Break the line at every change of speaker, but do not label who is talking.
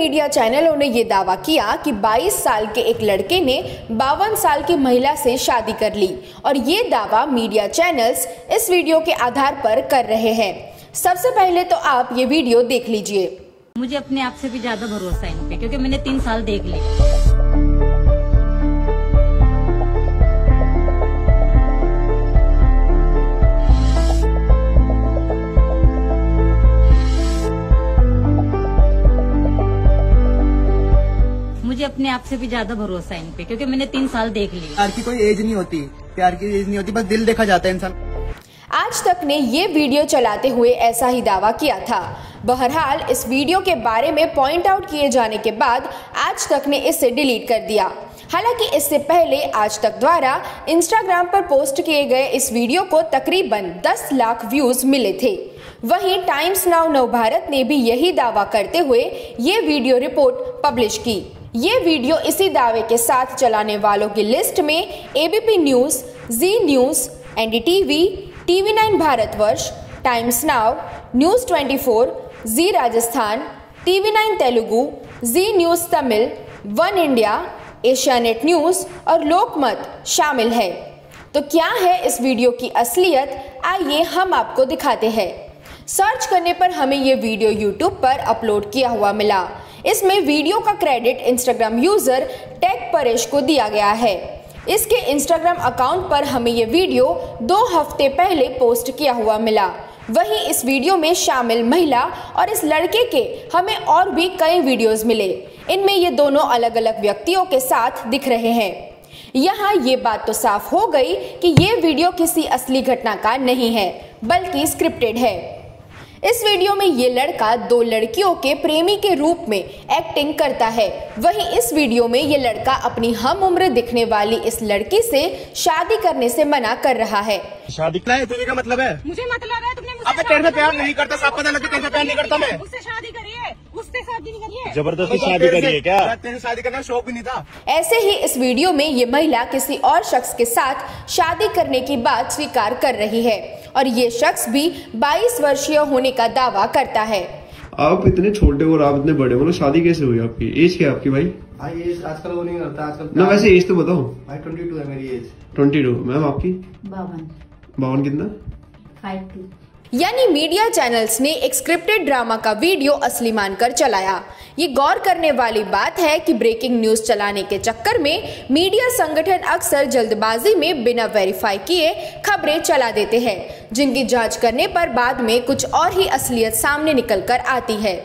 Media चैनलों ने यह दावा किया कि 22 साल के एक लड़के ने बावन साल की महिला से शादी कर ली और ये दावा मीडिया चैनल्स इस वीडियो के आधार पर कर रहे हैं। सबसे पहले तो आप ये वीडियो देख लीजिए।
मुझे अपने आप से भी ज़्यादा भरोसा है क्योंकि मैंने तीन साल देख ली मुझे अपने आप से भी ज़्यादा भरोसा है इन पे क्योंकि मैंने तीन साल देख ली
प्यार की कोई एज नहीं होती प्यार की एज नहीं होती बस दिल देखा जाता है इंसान।
आज तक ने ये वीडियो चलाते हुए ऐसा ही दावा किया था। बहरहाल इस वीडियो के बारे में पॉइंट आउट किए जाने के बाद आज तक ने इसे डिलीट कर दिया। हालाँकि इससे पहले आज तक द्वारा इंस्टाग्राम पर पोस्ट किए गए इस वीडियो को तकरीबन 10 लाख व्यूज़ मिले थे। वहीं टाइम्स नाउ नव भारत ने भी यही दावा करते हुए ये वीडियो रिपोर्ट पब्लिश की। ये वीडियो इसी दावे के साथ चलाने वालों की लिस्ट में ABP News Zee News NDTV TV nine Bharatvarsh Times Now News 24 Zee Rajasthan TV nine Telugu Zee News Tamil One India Asianet News और लोकमत शामिल है। तो क्या है इस वीडियो की असलियत? आइए हम आपको दिखाते हैं। सर्च करने पर हमें ये वीडियो यूट्यूब पर अपलोड किया हुआ मिला। इसमें वीडियो का credit Instagram user tech Paresh को दिया गया है। इसके इंस्टाग्राम अकाउंट पर हमें ये वीडियो दो हफ़्ते पहले पोस्ट किया हुआ मिला। वहीं इस वीडियो में शामिल महिला और इस लड़के के हमें और भी कई वीडियोस मिले। इनमें ये दोनों अलग अलग व्यक्तियों के साथ दिख रहे हैं। यहाँ ये बात तो साफ़ हो गई कि ये वीडियो किसी असली घटना का नहीं है, बल्कि स्क्रिप्टेड है। इस वीडियो में ये लड़का दो लड़कियों के प्रेमी के रूप में एक्टिंग करता है। वहीं इस वीडियो में ये लड़का अपनी हम उम्र दिखने वाली इस लड़की से शादी करने से मना कर रहा है।
शादी का है तुम्हें क्या मतलब है?
मुझे मतलब है तुमने मुझसे
अब मैं तेरे से प्यार नहीं करता साफ़ पता लगे तेरे से प्यार नहीं करता मैं।
उससे शादी करिए उससे शादी नहीं करिए
ज़बरदस्ती शादी करी है क्या?
तेरे शादी करना शौक भी नहीं था।
ऐसे ही इस वीडियो में ये महिला किसी और शख्स के साथ शादी करने की बात स्वीकार कर रही है। और ये शख्स भी 22 वर्षीय होने का दावा करता है।
आप इतने छोटे और आप इतने बड़े हो ना शादी कैसे हुई आपकी? एज क्या आपकी भाई?
भाई एज आजकल वो नहीं करता आजकल
ना वैसे एज तो बताओ।
भाई ट्वेंटी टू है मेरी एज
ट्वेंटी टू मैम आपकी?
बावन।
बावन कितना?
फाइव
यानी मीडिया चैनल्स ने एक स्क्रिप्टेड ड्रामा का वीडियो असली मानकर चलाया। ये गौर करने वाली बात है कि ब्रेकिंग न्यूज़ चलाने के चक्कर में मीडिया संगठन अक्सर जल्दबाजी में बिना वेरीफाई किए खबरें चला देते हैं, जिनकी जाँच करने पर बाद में कुछ और ही असलियत सामने निकल कर आती है।